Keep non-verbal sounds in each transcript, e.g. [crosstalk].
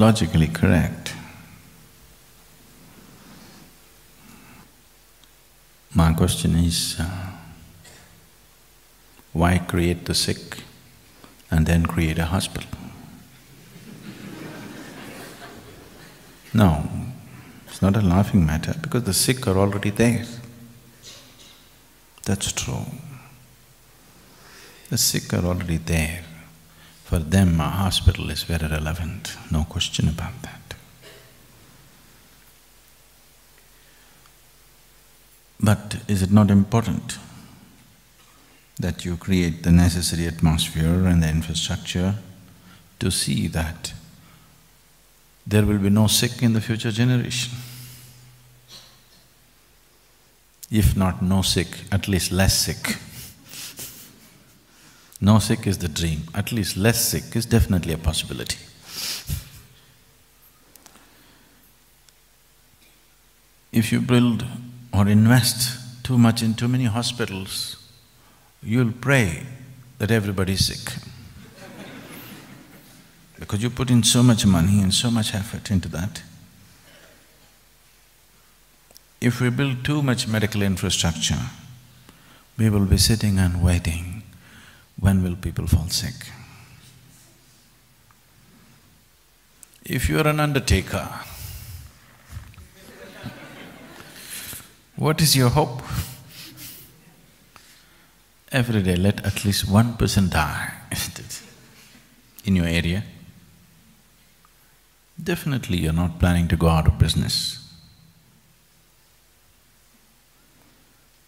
logically correct. My question is, uh, why create the sick and then create a hospital? [laughs] No, it's not a laughing matter because the sick are already there. That's true. The sick are already there. For them, a hospital is very relevant, no question about that. But is it not important that you create the necessary atmosphere and the infrastructure to see that there will be no sick in the future generation? If not no sick, at least less sick. No sick is the dream, at least less sick is definitely a possibility. If you build or invest too much in too many hospitals, you'll pray that everybody is sick. because you put in so much money and so much effort into that. If we build too much medical infrastructure, we will be sitting and waiting, when will people fall sick? If you are an undertaker, what is your hope? Every day let at least one person die, isn't [laughs] it? In your area. Definitely you're not planning to go out of business.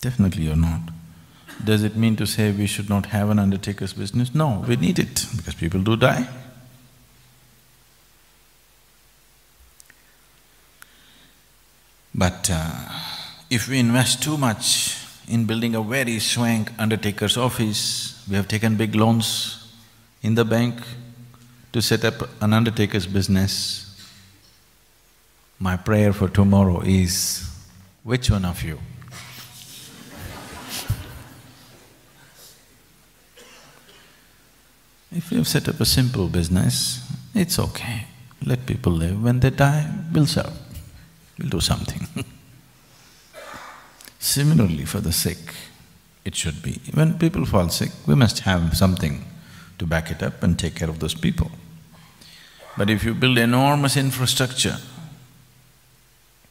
Definitely you're not. Does it mean to say we should not have an undertaker's business? No, we need it because people do die. But uh, if we invest too much in building a very swank undertaker's office, we have taken big loans in the bank to set up an undertaker's business. My prayer for tomorrow is, which one of you you've set up a simple business, it's okay. Let people live. When they die, we'll serve. We'll do something. [laughs] Similarly, for the sick, it should be. When people fall sick, we must have something to back it up and take care of those people. But if you build enormous infrastructure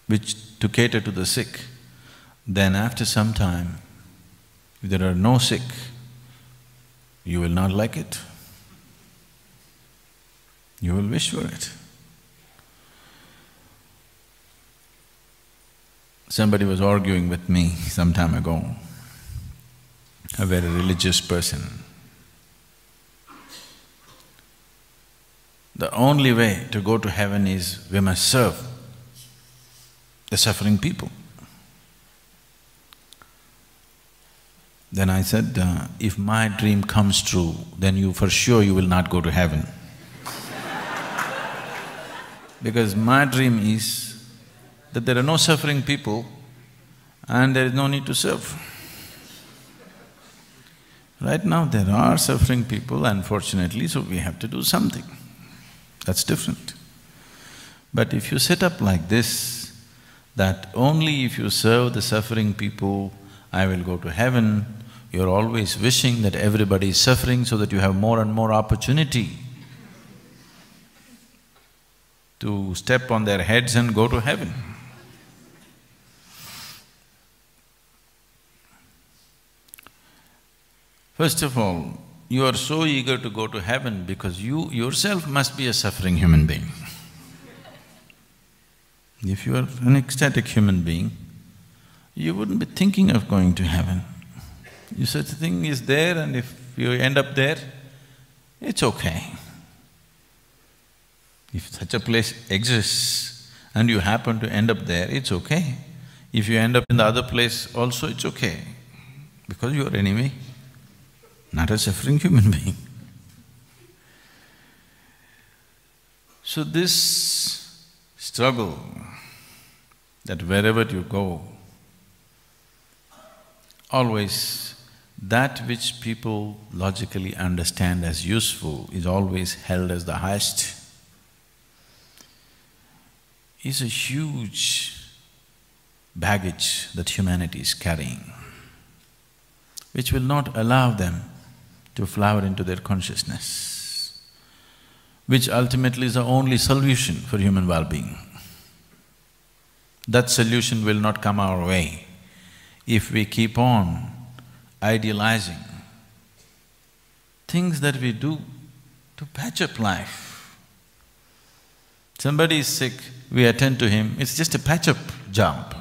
which to cater to the sick, then after some time, if there are no sick, you will not like it you will wish for it. Somebody was arguing with me some time ago, a very religious person. The only way to go to heaven is we must serve the suffering people. Then I said, uh, if my dream comes true, then you for sure you will not go to heaven. Because my dream is that there are no suffering people and there is no need to serve. Right now there are suffering people unfortunately, so we have to do something. That's different. But if you set up like this, that only if you serve the suffering people, I will go to heaven, you're always wishing that everybody is suffering so that you have more and more opportunity to step on their heads and go to heaven. First of all, you are so eager to go to heaven because you yourself must be a suffering human being. If you are an ecstatic human being, you wouldn't be thinking of going to heaven. Such a thing is there and if you end up there, it's okay. If such a place exists and you happen to end up there, it's okay. If you end up in the other place also, it's okay, because you are anyway not a suffering human [laughs] being. So this struggle, that wherever you go, always that which people logically understand as useful is always held as the highest. Is a huge baggage that humanity is carrying, which will not allow them to flower into their consciousness, which ultimately is the only solution for human well-being. That solution will not come our way if we keep on idealizing things that we do to patch up life. Somebody is sick, we attend to him, it's just a patch-up job.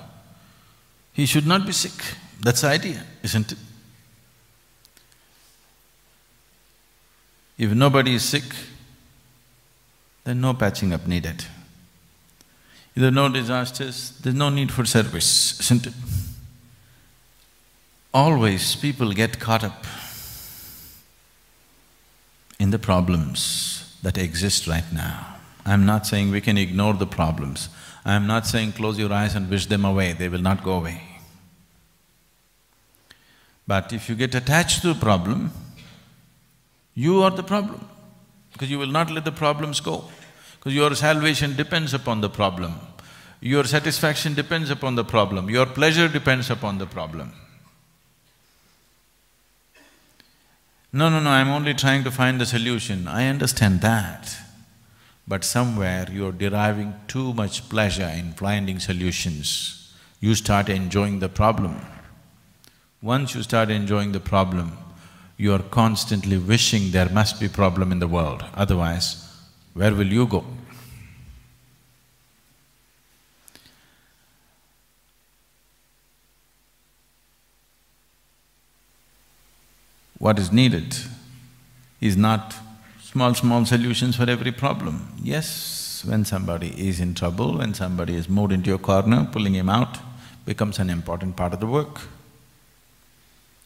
He should not be sick, that's the idea, isn't it? If nobody is sick, then no patching up needed. If there are no disasters, there's no need for service, isn't it? Always people get caught up in the problems that exist right now. I'm not saying we can ignore the problems. I'm not saying close your eyes and wish them away, they will not go away. But if you get attached to a problem, you are the problem, because you will not let the problems go. Because your salvation depends upon the problem. Your satisfaction depends upon the problem. Your pleasure depends upon the problem. No, no, no, I'm only trying to find the solution. I understand that. But somewhere you're deriving too much pleasure in finding solutions. You start enjoying the problem. Once you start enjoying the problem, you are constantly wishing there must be problem in the world, otherwise, where will you go? What is needed is not small, small solutions for every problem. Yes, when somebody is in trouble, when somebody is moved into a corner, pulling him out becomes an important part of the work,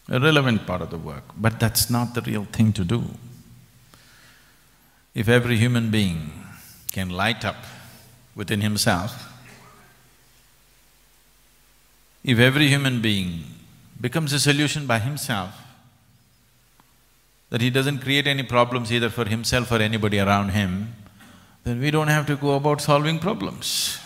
a relevant part of the work, but that's not the real thing to do. If every human being can light up within himself, if every human being becomes a solution by himself, that he doesn't create any problems either for himself or anybody around him, then we don't have to go about solving problems.